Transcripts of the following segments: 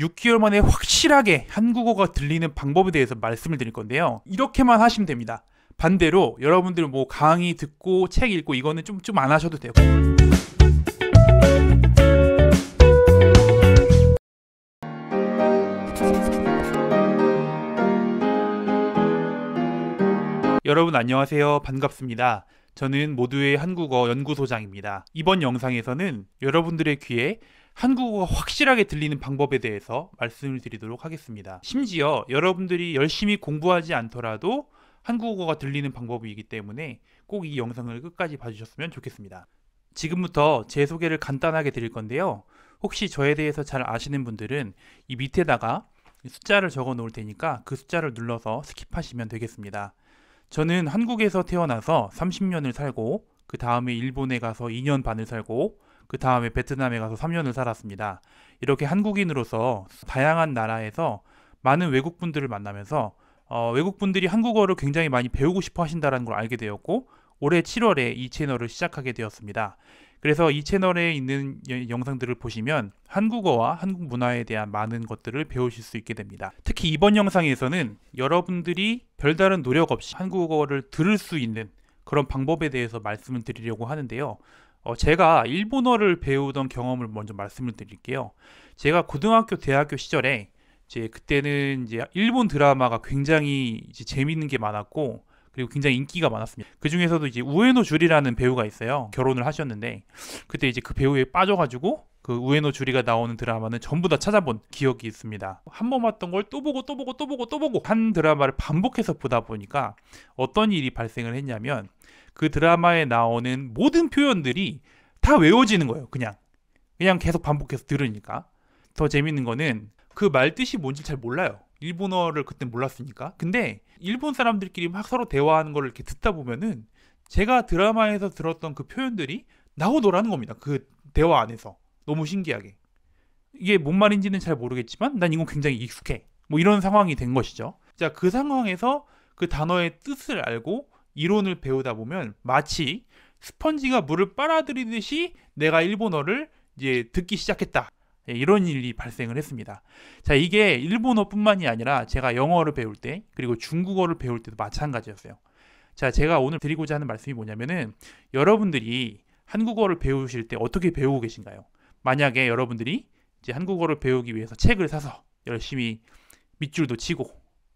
6개월 만에 확실하게 한국어가 들리는 방법에 대해서 말씀을 드릴 건데요. 이렇게만 하시면 됩니다. 반대로 여러분들 뭐 강의 듣고 책 읽고 이거는 좀 좀 안 하셔도 돼요. 여러분 안녕하세요. 반갑습니다. 저는 모두의 한국어 연구소장입니다. 이번 영상에서는 여러분들의 귀에 한국어가 확실하게 들리는 방법에 대해서 말씀을 드리도록 하겠습니다. 심지어 여러분들이 열심히 공부하지 않더라도 한국어가 들리는 방법이기 때문에 꼭 이 영상을 끝까지 봐주셨으면 좋겠습니다. 지금부터 제 소개를 간단하게 드릴 건데요. 혹시 저에 대해서 잘 아시는 분들은 이 밑에다가 숫자를 적어 놓을 테니까 그 숫자를 눌러서 스킵하시면 되겠습니다. 저는 한국에서 태어나서 30년을 살고 그 다음에 일본에 가서 2년 반을 살고 그 다음에 베트남에 가서 3년을 살았습니다. 이렇게 한국인으로서 다양한 나라에서 많은 외국분들을 만나면서 어, 외국분들이 한국어를 굉장히 많이 배우고 싶어 하신다는 걸 알게 되었고 올해 7월에 이 채널을 시작하게 되었습니다. 그래서 이 채널에 있는 영상들을 보시면 한국어와 한국 문화에 대한 많은 것들을 배우실 수 있게 됩니다. 특히 이번 영상에서는 여러분들이 별다른 노력 없이 한국어를 들을 수 있는 그런 방법에 대해서 말씀을 드리려고 하는데요. 어, 제가 일본어를 배우던 경험을 먼저 말씀을 드릴게요. 제가 고등학교, 대학교 시절에 이제 그때는 이제 일본 드라마가 굉장히 이제 재밌는 게 많았고 그리고 굉장히 인기가 많았습니다. 그 중에서도 이제 우에노 줄이라는 배우가 있어요. 결혼을 하셨는데 그때 이제 그 배우에 빠져가지고 그 우에노 주리가 나오는 드라마는 전부 다 찾아본 기억이 있습니다. 한 번 봤던 걸 또 보고 또 보고 또 보고 또 보고 한 드라마를 반복해서 보다 보니까 어떤 일이 발생을 했냐면 그 드라마에 나오는 모든 표현들이 다 외워지는 거예요. 그냥 그냥 계속 반복해서 들으니까 더 재밌는 거는 그 말 뜻이 뭔지 잘 몰라요. 일본어를 그때 몰랐으니까. 근데 일본 사람들끼리 막 서로 대화하는 걸 이렇게 듣다 보면은 제가 드라마에서 들었던 그 표현들이 나오더라는 겁니다. 그 대화 안에서. 너무 신기하게. 이게 뭔 말인지는 잘 모르겠지만 난 이건 굉장히 익숙해. 뭐 이런 상황이 된 것이죠. 자, 그 상황에서 그 단어의 뜻을 알고 이론을 배우다 보면 마치 스펀지가 물을 빨아들이듯이 내가 일본어를 이제 듣기 시작했다. 예, 이런 일이 발생을 했습니다. 자, 이게 일본어뿐만이 아니라 제가 영어를 배울 때 그리고 중국어를 배울 때도 마찬가지였어요. 자, 제가 오늘 드리고자 하는 말씀이 뭐냐면은 여러분들이 한국어를 배우실 때 어떻게 배우고 계신가요? 만약에 여러분들이 이제 한국어를 배우기 위해서 책을 사서 열심히 밑줄도 치고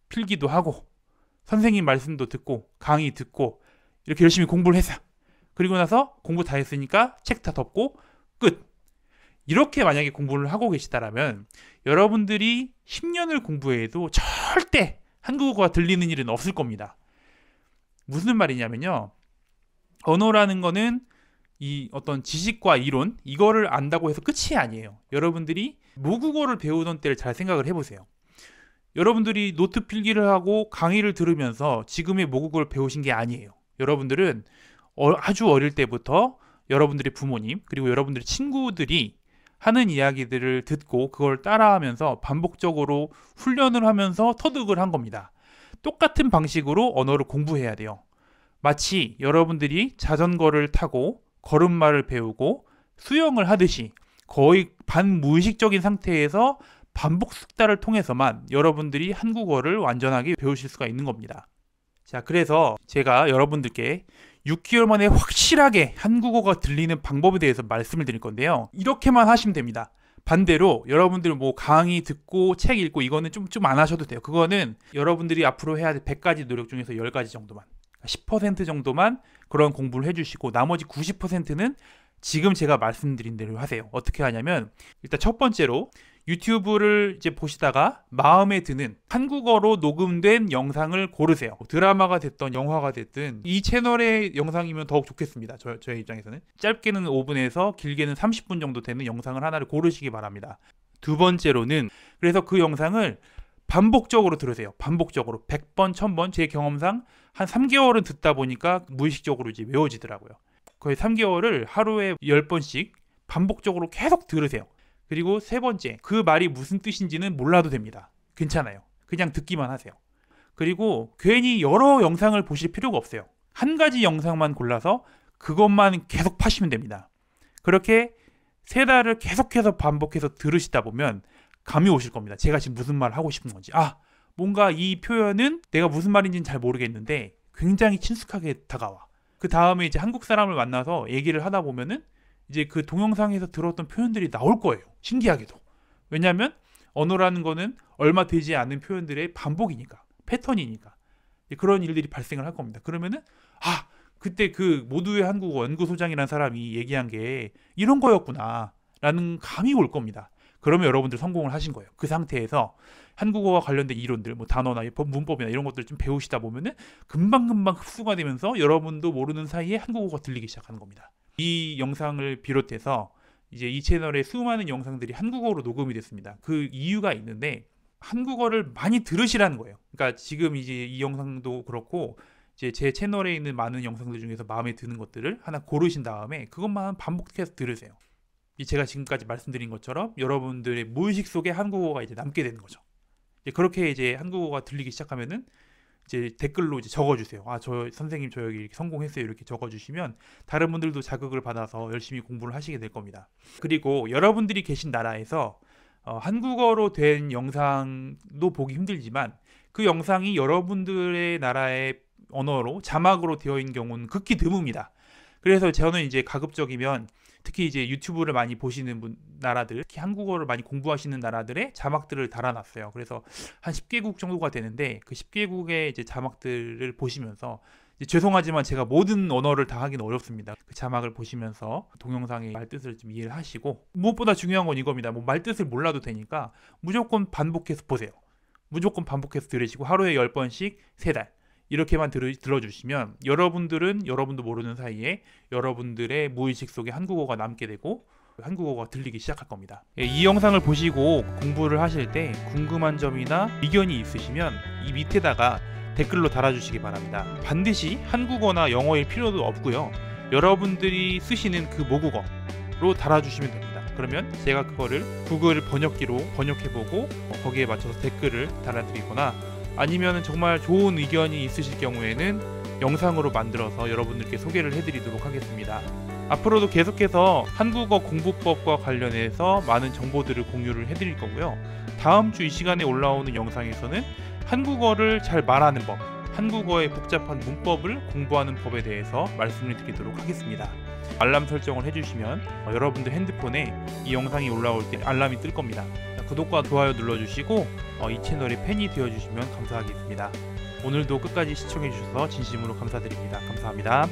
필기도 하고 선생님 말씀도 듣고 강의 듣고 이렇게 열심히 공부를 했어요. 그리고 나서 공부 다 했으니까 책 다 덮고 끝. 이렇게 만약에 공부를 하고 계시다라면 여러분들이 10년을 공부해도 절대 한국어가 들리는 일은 없을 겁니다. 무슨 말이냐면요. 언어라는 거는 이 어떤 지식과 이론 이거를 안다고 해서 끝이 아니에요. 여러분들이 모국어를 배우던 때를 잘 생각을 해보세요. 여러분들이 노트 필기를 하고 강의를 들으면서 지금의 모국어를 배우신 게 아니에요. 여러분들은 어, 아주 어릴 때부터 여러분들의 부모님 그리고 여러분들의 친구들이 하는 이야기들을 듣고 그걸 따라하면서 반복적으로 훈련을 하면서 터득을 한 겁니다. 똑같은 방식으로 언어를 공부해야 돼요. 마치 여러분들이 자전거를 타고 걸음마를 배우고 수영을 하듯이 거의 반무의식적인 상태에서 반복 숙달을 통해서만 여러분들이 한국어를 완전하게 배우실 수가 있는 겁니다. 자, 그래서 제가 여러분들께 6개월 만에 확실하게 한국어가 들리는 방법에 대해서 말씀을 드릴 건데요. 이렇게만 하시면 됩니다. 반대로 여러분들 뭐 강의 듣고 책 읽고 이거는 좀 좀 안 하셔도 돼요. 그거는 여러분들이 앞으로 해야 될 100가지 노력 중에서 10가지 정도만 10% 정도만 그런 공부를 해주시고 나머지 90%는 지금 제가 말씀드린 대로 하세요. 어떻게 하냐면 일단 첫 번째로 유튜브를 이제 보시다가 마음에 드는 한국어로 녹음된 영상을 고르세요. 드라마가 됐던 영화가 됐든 이 채널의 영상이면 더욱 좋겠습니다. 저, 저의 입장에서는 짧게는 5분에서 길게는 30분 정도 되는 영상을 하나를 고르시기 바랍니다. 두 번째로는 그래서 그 영상을 반복적으로 들으세요. 반복적으로 100번, 1000번 제 경험상 한 3개월은 듣다 보니까 무의식적으로 이제 외워지더라고요. 거의 3개월을 하루에 10번씩 반복적으로 계속 들으세요. 그리고 세 번째, 그 말이 무슨 뜻인지는 몰라도 됩니다. 괜찮아요. 그냥 듣기만 하세요. 그리고 괜히 여러 영상을 보실 필요가 없어요. 한 가지 영상만 골라서 그것만 계속 파시면 됩니다. 그렇게 세 달을 계속해서 반복해서 들으시다 보면 감이 오실 겁니다. 제가 지금 무슨 말을 하고 싶은 건지. 아, 뭔가 이 표현은 내가 무슨 말인지는 잘 모르겠는데 굉장히 친숙하게 다가와. 그 다음에 이제 한국 사람을 만나서 얘기를 하다 보면은 이제 그 동영상에서 들었던 표현들이 나올 거예요. 신기하게도. 왜냐하면 언어라는 거는 얼마 되지 않은 표현들의 반복이니까, 패턴이니까. 그런 일들이 발생을 할 겁니다. 그러면은 아 그때 그 모두의 한국어 연구소장이라는 사람이 얘기한 게 이런 거였구나라는 감이 올 겁니다. 그러면 여러분들 성공을 하신 거예요. 그 상태에서 한국어와 관련된 이론들, 뭐 단어나 문법이나 이런 것들 좀 배우시다 보면은 금방금방 흡수가 되면서 여러분도 모르는 사이에 한국어가 들리기 시작하는 겁니다. 이 영상을 비롯해서 이제 이 채널에 수많은 영상들이 한국어로 녹음이 됐습니다. 그 이유가 있는데 한국어를 많이 들으시라는 거예요. 그러니까 지금 이제 이 영상도 그렇고 이제 제 채널에 있는 많은 영상들 중에서 마음에 드는 것들을 하나 고르신 다음에 그것만 반복해서 들으세요. 제가 지금까지 말씀드린 것처럼 여러분들의 무의식 속에 한국어가 이제 남게 되는 거죠. 이제 그렇게 이제 한국어가 들리기 시작하면은 이제 댓글로 이제 적어주세요. 아, 저 선생님 저 여기 이렇게 성공했어요. 이렇게 적어주시면 다른 분들도 자극을 받아서 열심히 공부를 하시게 될 겁니다. 그리고 여러분들이 계신 나라에서 어, 한국어로 된 영상도 보기 힘들지만 그 영상이 여러분들의 나라의 언어로 자막으로 되어 있는 경우는 극히 드뭅니다. 그래서 저는 이제 가급적이면 특히 이제 유튜브를 많이 보시는 분, 나라들, 특히 한국어를 많이 공부하시는 나라들의 자막들을 달아놨어요. 그래서 한 10개국 정도가 되는데 그 10개국의 이제 자막들을 보시면서 죄송하지만 제가 모든 언어를 다 하기는 어렵습니다. 그 자막을 보시면서 동영상의 말뜻을 좀 이해를 하시고 무엇보다 중요한 건 이겁니다. 뭐 말뜻을 몰라도 되니까 무조건 반복해서 보세요. 무조건 반복해서 들으시고 하루에 10번씩 3달 이렇게만 들, 들어주시면 여러분들은 여러분도 모르는 사이에 여러분들의 무의식 속에 한국어가 남게 되고 한국어가 들리기 시작할 겁니다. 예, 이 영상을 보시고 공부를 하실 때 궁금한 점이나 의견이 있으시면 이 밑에다가 댓글로 달아주시기 바랍니다. 반드시 한국어나 영어일 필요도 없고요. 여러분들이 쓰시는 그 모국어로 달아주시면 됩니다. 그러면 제가 그거를 구글 번역기로 번역해보고 거기에 맞춰서 댓글을 달아드리거나 아니면 정말 좋은 의견이 있으실 경우에는 영상으로 만들어서 여러분들께 소개를 해드리도록 하겠습니다. 앞으로도 계속해서 한국어 공부법과 관련해서 많은 정보들을 공유를 해드릴 거고요. 다음 주 이 시간에 올라오는 영상에서는 한국어를 잘 말하는 법, 한국어의 복잡한 문법을 공부하는 법에 대해서 말씀을 드리도록 하겠습니다. 알람 설정을 해주시면 여러분들 핸드폰에 이 영상이 올라올 때 알람이 뜰 겁니다. 구독과 좋아요 눌러주시고 어, 이 채널의 팬이 되어주시면 감사하겠습니다. 오늘도 끝까지 시청해주셔서 진심으로 감사드립니다. 감사합니다.